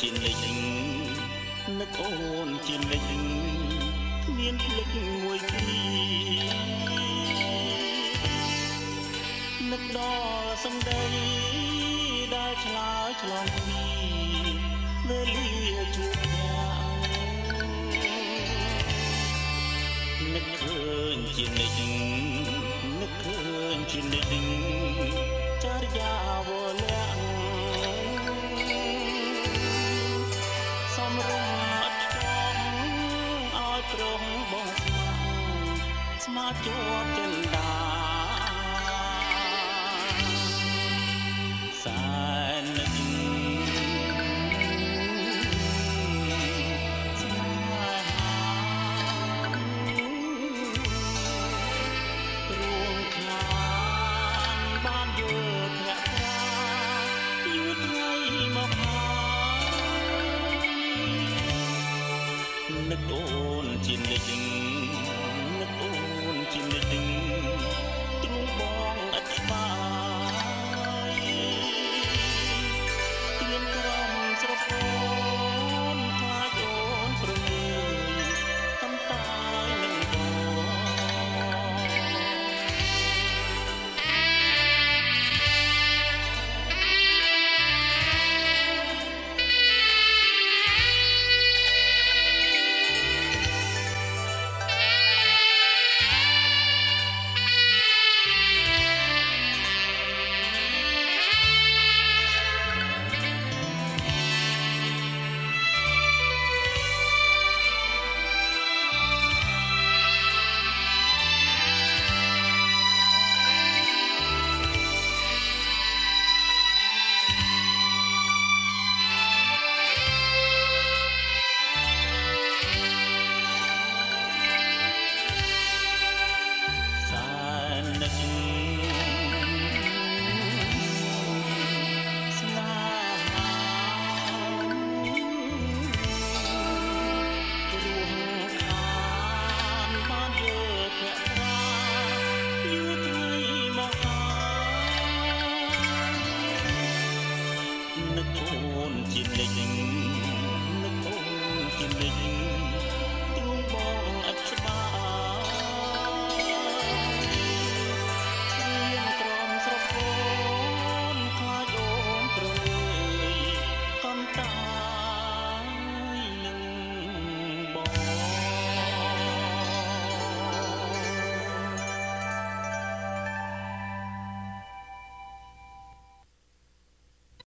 ជានិចនឹកអូនជានិចមានភ្លឹកមួយគ្រីនឹកដល់សំដីដែលឆ្លើយឆ្លងគ្នានៅលាជួបអ្នកនឹកឃើញជានិច ជាប់ចិនដាសែននិចស្នេហារួងខានបានយកអ្នកប្រាយូរថ្ងៃមកហើយនឹកអូនជានិច្ច នជានិច្ចនឹកអូនជានិច្ច